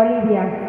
Olivia.